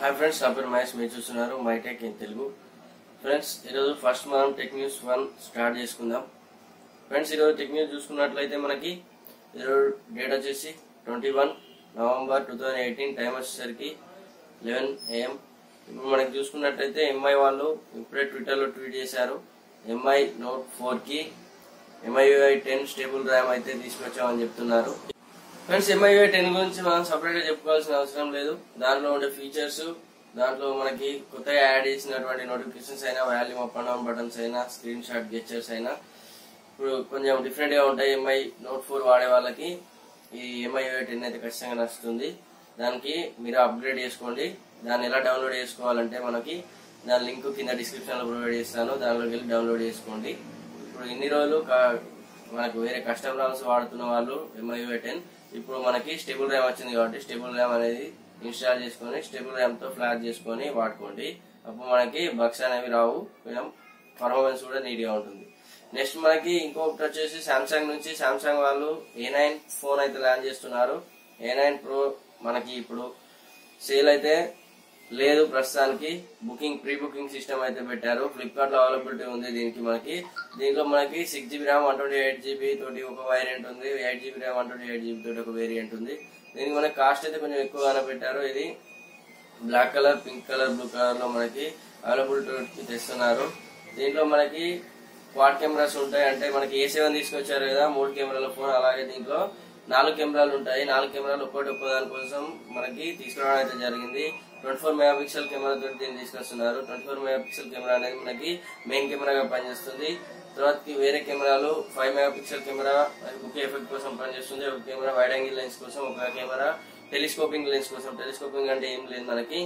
Hi friends నా పేరు మహేష్. మీరు చూస్తున్నారు మైటెక్ ఇన్ తెలుగు ఫ్రెండ్స్ ఈరోజు ఫస్ట్ మనం టెక్ న్యూస్ వన్ స్టార్ట్ చేసుకుందాం. ఫ్రెండ్స్ ఈరోజు టెక్ న్యూస్ చూసుకున్నట్లయితే మనకి ఈరోజు డేట్ వచ్చేసి twenty one November two thousand eighteen time వచ్చేసరికి లెవెన్ ఏఎం ఇప్పుడు మనకి చూసుకున్నట్లయితే ఎంఐ వాళ్ళు ఇప్పుడే ట్విట్టర్లో ట్వీట్ చేశారు. ఎంఐ నోట్ ఫోర్కి ఎంఐ టెన్ స్టేబుల్ ర్యామ్ అయితే తీసుకొచ్చామని చెప్తున్నారు. ఫ్రెండ్స్ ఎంఐఏ టెన్ గురించి మనం సపరేట్గా చెప్పుకోవాల్సిన అవసరం లేదు. దాంట్లో ఉండే ఫీచర్స్ దాంట్లో మనకి కొత్తగా యాడ్ చేసినటువంటి నోటిఫికేషన్స్ అయినా volume up and down buttons అయినా స్క్రీన్ షాట్ గెచ్చర్స్ అయినా ఇప్పుడు కొంచెం డిఫరెంట్గా ఉంటాయి ఎంఐ నోట్ ఫోర్ వాడే వాళ్ళకి. ఈ ఎంఐ టెన్ అయితే ఖచ్చితంగా నచ్చుతుంది. దానికి మీరు అప్గ్రేడ్ చేసుకోండి. దాన్ని ఎలా డౌన్లోడ్ చేసుకోవాలంటే మనకి దాని లింక్ కింద డిస్క్రిప్షన్లో ప్రొవైడ్ చేస్తాను. దానిలోకి వెళ్ళి డౌన్లోడ్ చేసుకోండి. ఇప్పుడు ఇన్ని రోజులు కా- మనకు వేరే కస్టమర్స్ వాడుతున్న వాళ్ళు ఎంఐ టెన్ ఇప్పుడు మనకి స్టేబుల్ ర్యామ్ వచ్చింది కాబట్టి స్టేబుల్ ర్యామ్ అనేది ఇన్స్టాల్ చేసుకొని స్టేబుల్ ర్యామ్తో ఫ్లాష్ చేసుకొని వాడుకోండి. అప్పుడు మనకి బగ్స్ అనేవి రావు. కొంచెం పర్ఫార్మెన్స్ కూడా నీట్గా ఉంటుంది. నెక్స్ట్ మనకి ఇంకొకటి వచ్చేసి సామ్సంగ్ నుంచి సామ్సంగ్ వాళ్ళు ఏ నైన్ ఫోన్ అయితే లాంచ్ చేస్తున్నారు. ఏ నైన్ ప్రో మనకి ఇప్పుడు సేల్ అయితే లేదు ప్రస్తుతానికి బుకింగ్ ప్రీ బుకింగ్ సిస్టమ్ అయితే పెట్టారు. ఫ్లిప్కార్ట్లో అవైలబిలిటీ ఉంది దీనికి మనకి. దీంట్లో మనకి six GB RAM one twenty eight GB తోటి ఒక వేరియంట్ ఉంది. Eight GB RAM one twenty eight GB తోటి ఒక వేరియంట్ ఉంది. దీనికి మనకి కాస్ట్ అయితే కొంచెం ఎక్కువగానే పెట్టారు ఇది black colour pink colour blue కలర్లో మనకి అవైలబిలిటీ తెస్తున్నారు. దీంట్లో మనకి క్వాడ్ కెమెరాస్ ఉంటాయి. అంటే మనకి ఏ సెవెన్ తీసుకొచ్చారు కదా మూడు కెమెరాల ఫోన్ అలాగే దీంట్లో నాలుగు కెమెరాలు ఉంటాయి. నాలుగు కెమెరాలు ఒక్కొక్కటి ఒక్కో కోసం మనకి తీసుకురావడం అయితే జరిగింది. Twenty four megapixel camera తోటి దీన్ని తీసుకొస్తున్నారు. Twenty four megapixel camera అనేది మనకి మెయిన్ కెమెరాగా పనిచేస్తుంది. తర్వాత వేరే కెమెరాలు five megapixel camera bokeh effect కోసం పనిచేస్తుంది. ఒక కెమెరా వైడ్ యాంగిల్ లెన్స్ కోసం ఒక కెమెరా టెలిస్కోపింగ్ లెన్స్ కోసం. టెలిస్కోపింగ్ అంటే ఏం లేదు మనకి.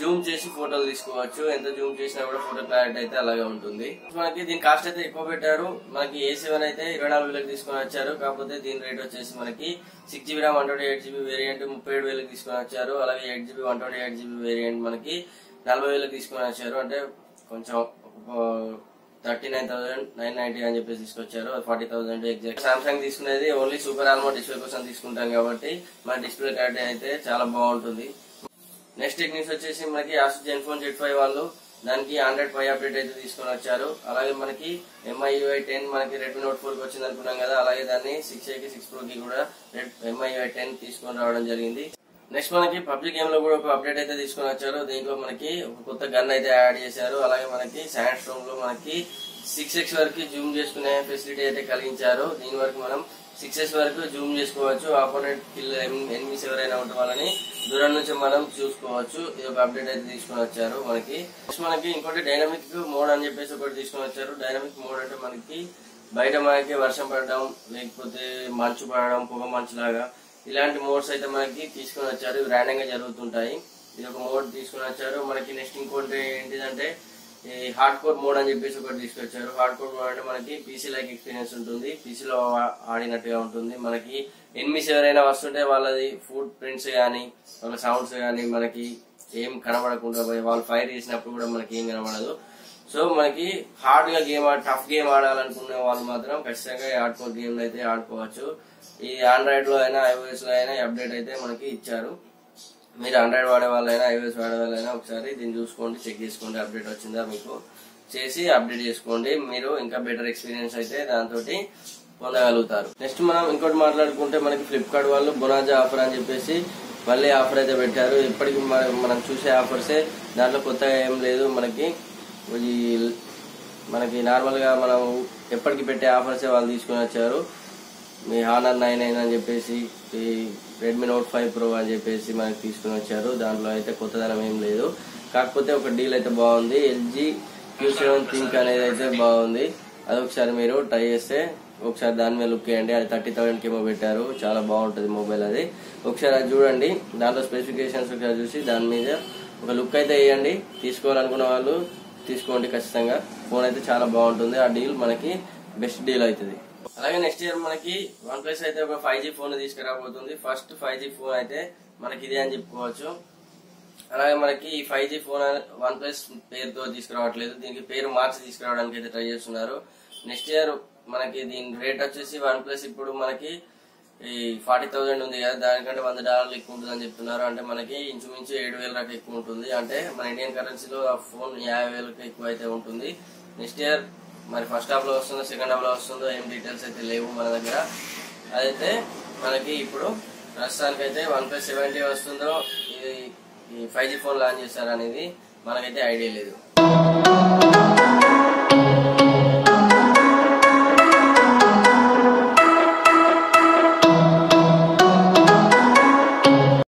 జూమ్ చేసి ఫోటోలు తీసుకోవచ్చు. ఎంత జూమ్ చేసినా కూడా ఫోటో క్లారిటీ అయితే అలాగే ఉంటుంది. మనకి దీని కాస్ట్ అయితే ఎక్కువ పెట్టారు. మనకి ఏ సెవెన్ అయితే ఇరవై నాలుగు వేలకు తీసుకొని వచ్చారు. కాకపోతే దీని రేట్ వచ్చేసి మనకి six GB RAM one twenty eight GB variant ముప్పై ఏడు వేలకు తీసుకొని వచ్చారు. అలాగే eight GB one twenty eight GB variant మనకి నలభై వేలకు తీసుకొని వచ్చారు. అంటే కొంచెం thirty nine thousand nine ninety అని చెప్పేసి తీసుకొచ్చారు. ఫార్టీ థౌసండ్ ఎగ్జాక్ట్ సామ్సంగ్ తీసుకునేది ఓన్లీ సూపర్ ఆల్మో డిస్ప్లే కోసం తీసుకుంటాం కాబట్టి మన డిస్ప్లే క్లారిటీ అయితే చాలా బాగుంటుంది. నెక్స్ట్ టెక్నిక్స్ వచ్చేసి మనకి Asus Zenfone Z five వాళ్ళు. దానికి ఆండ్రాయిడ్ ఫైవ్ అప్డేట్ అయితే తీసుకొని వచ్చారు. అలాగే మనకి ఎంఐయుఐ టెన్ మనకి రెడ్మీ నోట్ ఫోర్కి వచ్చింది అనుకున్నాం కదా. అలాగే దాన్ని సిక్స్ ఏకి సిక్స్ ప్రో కి కూడా ఎంఐయుఐ టెన్ తీసుకొని రావడం జరిగింది. నెక్స్ట్ మనకి పబ్లిక్ గేమ్లో కూడా ఒక అప్డేట్ అయితే తీసుకొని వచ్చారు. దీంట్లో మనకి ఒక కొత్త గన్ అయితే యాడ్ చేశారు. అలాగే మనకి శాండ్ స్ట్రోమ్లో మనకి సిక్స్ ఎక్స్ వరకు జూమ్ చేసుకునే ఫెసిలిటీ అయితే కలిగించారు. దీని వరకు మనం సిక్స్ వరకు జూమ్ చేసుకోవచ్చు ఆపోనెంట్ కిల్ ఎనిమిస్ ఎవరైనా ఉంటే వాళ్ళని దూరం నుంచి మనం చూసుకోవచ్చు. ఇది ఒక అప్డేట్ అయితే తీసుకొని వచ్చారు మనకి. నెక్స్ట్ మనకి ఇంకోటి డైనమిక్ మోడ్ అని చెప్పేసి ఒకటి తీసుకొని వచ్చారు. డైనమిక్ మోడ్ అంటే మనకి బయట మనకి వర్షం పడడం లేకపోతే మంచు పడడం పొగ మంచు లాగా ఇలాంటి మోడ్స్ అయితే మనకి తీసుకొని వచ్చారు. ర్యాండంగా గా జరుగుతుంటాయి. ఇది ఒక మోడ్ తీసుకొని వచ్చారు. మనకి నెక్స్ట్ ఇంకోటి ఏంటిదంటే ఈ హార్డ్ కోర్ మోడ్ అని చెప్పేసి ఒకటి తీసుకొచ్చారు. హార్డ్ కోర్ మోడ్ అంటే మనకి పీసీ లైక్ ఎక్స్పీరియన్స్ ఉంటుంది. పీసీలో ఆడినట్టుగా ఉంటుంది. మనకి ఎనిమిస్ ఎవరైనా వస్తుంటే వాళ్ళది ఫుడ్ ప్రింట్స్ కానీ వాళ్ళ సౌండ్స్ కానీ మనకి ఏం కనబడకుండా పోయి వాళ్ళు ఫైర్ చేసినప్పుడు కూడా మనకి ఏం కనబడదు. సో మనకి హార్డ్గా గేమ్ టఫ్ గేమ్ ఆడాలనుకునే వాళ్ళు మాత్రం ఖచ్చితంగా ఈ హార్డ్ కోర్ గేమ్ అయితే ఆడుకోవచ్చు. ఈ ఆండ్రాయిడ్లో అయినా ఐఓఎస్లో అయినా అప్డేట్ అయితే మనకి ఇచ్చారు. మీరు ఆండ్రాయిడ్ వాడే వాళ్ళైనా ఐఓఎస్ వాడే వాళ్ళైనా ఒకసారి దీన్ని చూసుకోండి చెక్ చేసుకోండి అప్డేట్ వచ్చిందా మీకు. చేసి అప్డేట్ చేసుకోండి మీరు ఇంకా బెటర్ ఎక్స్పీరియన్స్ అయితే దాంతో పొందగలుగుతారు. నెక్స్ట్ మనం ఇంకోటి మాట్లాడుకుంటే మనకి ఫ్లిప్కార్ట్ వాళ్ళు బొనాజా ఆఫర్ అని చెప్పేసి మళ్ళీ ఆఫర్ అయితే పెట్టారు. ఇప్పటికి మనం చూసే ఆఫర్సే దాంట్లో కొత్తగా ఏం లేదు. మనకి మనకి నార్మల్గా మనం ఎప్పటికి పెట్టే ఆఫర్సే వాళ్ళు తీసుకొని వచ్చారు. మీ హానర్ నైన్ నైన్ అని చెప్పేసి ఈ రెడ్మీ నోట్ ఫైవ్ ప్రో అని చెప్పేసి మనకి తీసుకుని వచ్చారు. దాంట్లో అయితే కొత్తదనం ఏం లేదు. కాకపోతే ఒక డీల్ అయితే బాగుంది. ఎల్జీ క్యూ సెవెన్ థింక్ అనేది అయితే బాగుంది. అది ఒకసారి మీరు ట్రై చేస్తే ఒకసారి దాని మీద లుక్ చేయండి అది థర్టీ థౌసండ్ ఏమో పెట్టారు. చాలా బాగుంటుంది మొబైల్ అది. ఒకసారి అది చూడండి. దాంట్లో స్పెసిఫికేషన్స్ ఒకసారి చూసి దాని మీద ఒక లుక్ అయితే వేయండి. తీసుకోవాలనుకున్న వాళ్ళు తీసుకోండి ఖచ్చితంగా. ఫోన్ అయితే చాలా బాగుంటుంది. ఆ డీల్ మనకి బెస్ట్ డీల్ అవుతుంది. అలాగే నెక్స్ట్ ఇయర్ మనకి వన్ ప్లస్ అయితే ఒక ఫైవ్ జీ ఫోన్ తీసుకురాబోతుంది. ఫస్ట్ ఫైవ్ జీ ఫోన్ అయితే మనకి ఇదే అని చెప్పుకోవచ్చు. అలాగే మనకి ఈ five G phone OnePlus పేరుతో తీసుకురావట్లేదు. దీనికి పేరు మార్చి తీసుకురావడానికి అయితే ట్రై చేస్తున్నారు. నెక్స్ట్ ఇయర్ మనకి దీని రేట్ వచ్చేసి వన్ ప్లస్ ఇప్పుడు మనకి ఈ ఫార్టీ థౌసండ్ ఉంది కదా దానికంటే వంద డాలర్లు ఎక్కువ ఉంటుంది అని చెప్తున్నారు. అంటే మనకి ఇంచుమించు ఏడు వేల దాకా ఎక్కువ ఉంటుంది. అంటే మన ఇండియన్ కరెన్సీలో ఆ ఫోన్ యాభై వేలకు ఎక్కువ అయితే ఉంటుంది. నెక్స్ట్ ఇయర్ మరి ఫస్ట్ హాఫ్లో వస్తుందో సెకండ్ హాఫ్లో వస్తుందో ఏం డీటెయిల్స్ అయితే లేవు మన దగ్గర. అదైతే మనకి ఇప్పుడు ప్రస్తుతానికి అయితే వన్ ప్లస్ సెవెంటీ వస్తుందో ఇది ఈ ఫైవ్ జీ ఫోన్ లాంచ్ చేస్తారనేది మనకైతే ఐడియా లేదు.